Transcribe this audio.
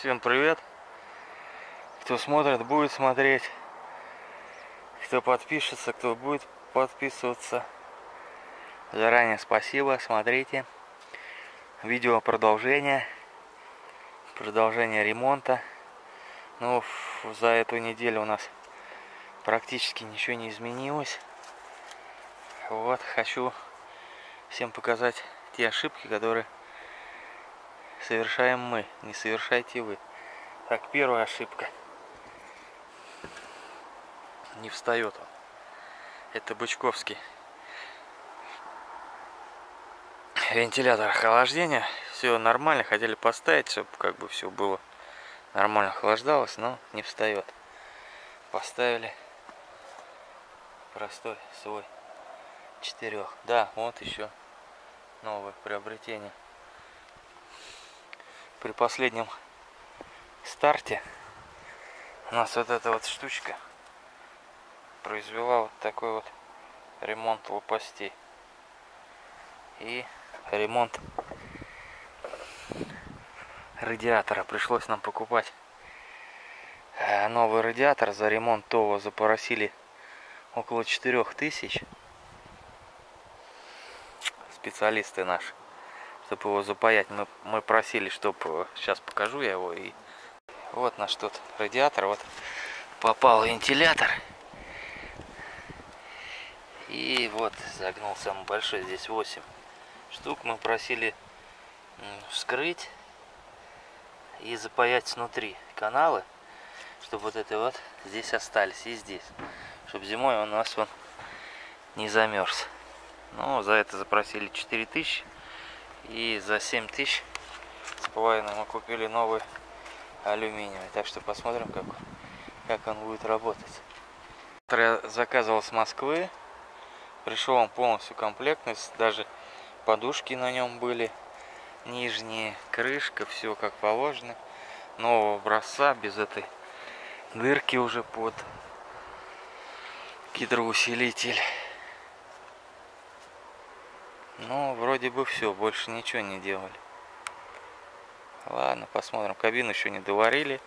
Всем привет! Кто смотрит, будет смотреть. Кто подпишется, кто будет подписываться. Заранее спасибо, смотрите. Видео продолжение. Продолжение ремонта. Ну, за эту неделю у нас практически ничего не изменилось. Вот, хочу всем показать те ошибки, которые совершаем мы, не совершайте вы. Так, первая ошибка. Не встает он. Это Бычковский. Вентилятор охлаждения. Все нормально, хотели поставить, чтобы как бы все было нормально охлаждалось, но не встает. Поставили простой свой четырех. Да, вот еще новое приобретение при последнем старте у нас вот эта вот штучка произвела вот такой вот ремонт лопастей. И ремонт радиатора. Пришлось нам покупать э, новый радиатор. За ремонт того запросили около 4000 специалисты наши чтобы его запаять. Мы, мы просили, чтобы... Сейчас покажу я его. И вот наш тут радиатор. Вот попал вентилятор. И вот загнул самый большой. Здесь 8 штук. Мы просили вскрыть и запаять снутри каналы, чтобы вот это вот здесь остались и здесь, чтобы зимой у нас он не замерз. Ну, за это запросили 4000. И за 7 тысяч с половиной мы купили новый алюминиевый. Так что посмотрим, как, как он будет работать. Я заказывал с Москвы. Пришел он полностью комплектный. Даже подушки на нем были. Нижние, крышка, все как положено. Нового образца, без этой дырки уже под гидроусилитель. Ну, вроде бы все, больше ничего не делали. Ладно, посмотрим. Кабину еще не доварили.